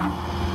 Bye.